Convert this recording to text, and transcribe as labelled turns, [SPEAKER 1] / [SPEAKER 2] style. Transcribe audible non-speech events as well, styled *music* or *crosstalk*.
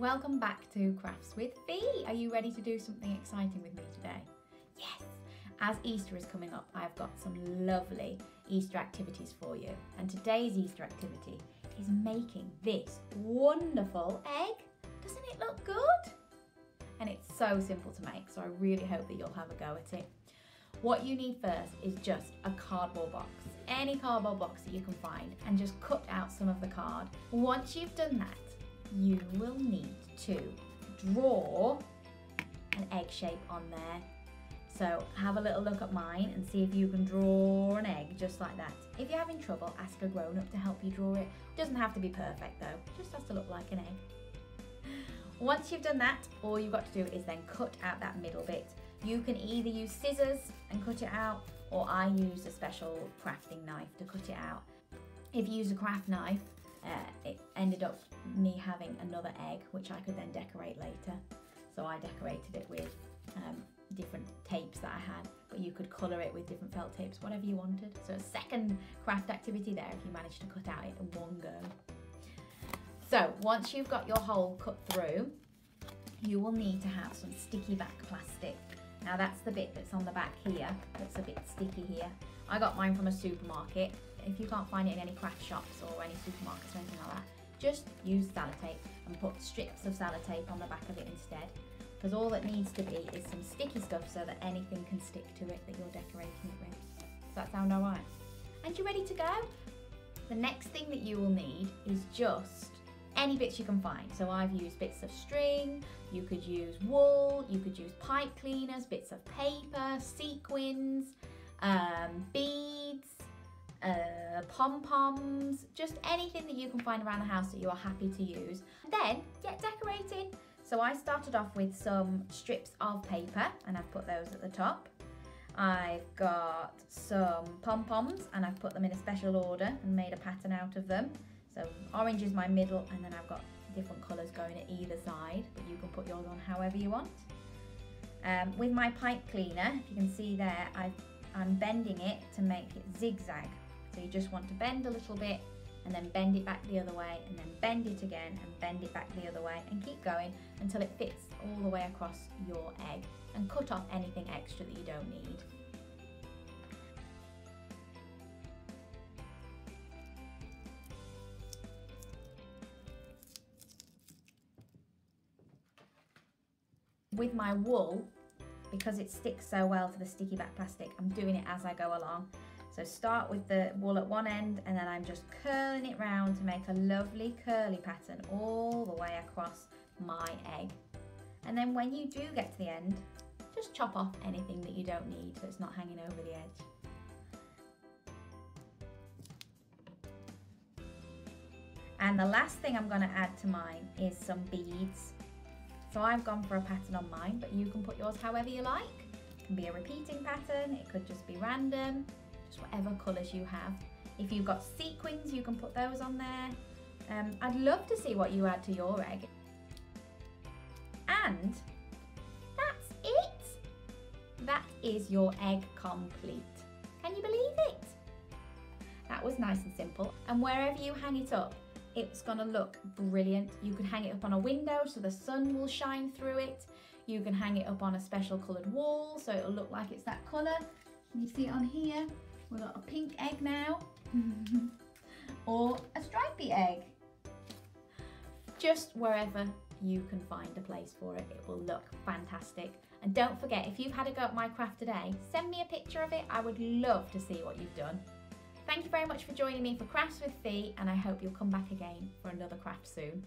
[SPEAKER 1] welcome back to Crafts with Fi. Are you ready to do something exciting with me today? Yes! As Easter is coming up, I've got some lovely Easter activities for you. And today's Easter activity is making this wonderful egg. Doesn't it look good? And it's so simple to make, so I really hope that you'll have a go at it. What you need first is just a cardboard box, any cardboard box that you can find, and just cut out some of the card. Once you've done that, you will need to draw an egg shape on there. So have a little look at mine and see if you can draw an egg just like that. If you're having trouble, ask a grown up to help you draw it. it doesn't have to be perfect though, just has to look like an egg. *laughs* Once you've done that, all you've got to do is then cut out that middle bit. You can either use scissors and cut it out, or I use a special crafting knife to cut it out. If you use a craft knife, uh, it ended up me having another egg, which I could then decorate later. So I decorated it with um, different tapes that I had, but you could colour it with different felt tapes, whatever you wanted. So a second craft activity there if you managed to cut out it in one go. So once you've got your hole cut through, you will need to have some sticky back plastic. Now that's the bit that's on the back here, that's a bit sticky here. I got mine from a supermarket. If you can't find it in any craft shops or any supermarkets or anything like that, just use sellotape and put strips of sellotape on the back of it instead because all it needs to be is some sticky stuff so that anything can stick to it that you're decorating it with. Does that sound alright? And you're ready to go? The next thing that you will need is just any bits you can find. So I've used bits of string, you could use wool, you could use pipe cleaners, bits of paper, sequins, um, beads, pom-poms, just anything that you can find around the house that you are happy to use. Then get decorating. So I started off with some strips of paper and I've put those at the top. I've got some pom-poms and I've put them in a special order and made a pattern out of them. So orange is my middle and then I've got different colours going at either side, but you can put yours on however you want. Um, with my pipe cleaner, if you can see there, i am bending it to make it zigzag. You just want to bend a little bit and then bend it back the other way and then bend it again and bend it back the other way and keep going until it fits all the way across your egg and cut off anything extra that you don't need. With my wool, because it sticks so well to the sticky back plastic, I'm doing it as I go along. So start with the wool at one end and then I'm just curling it round to make a lovely curly pattern all the way across my egg. And then when you do get to the end, just chop off anything that you don't need so it's not hanging over the edge. And the last thing I'm going to add to mine is some beads. So I've gone for a pattern on mine, but you can put yours however you like. It can be a repeating pattern, it could just be random just whatever colours you have. If you've got sequins, you can put those on there. Um, I'd love to see what you add to your egg. And that's it. That is your egg complete. Can you believe it? That was nice and simple. And wherever you hang it up, it's gonna look brilliant. You can hang it up on a window so the sun will shine through it. You can hang it up on a special coloured wall so it'll look like it's that colour. Can you see it on here? We've got a pink egg now. *laughs* or a stripy egg. Just wherever you can find a place for it, it will look fantastic. And don't forget, if you've had a go at my craft today, send me a picture of it. I would love to see what you've done. Thank you very much for joining me for Crafts with Fi, and I hope you'll come back again for another craft soon.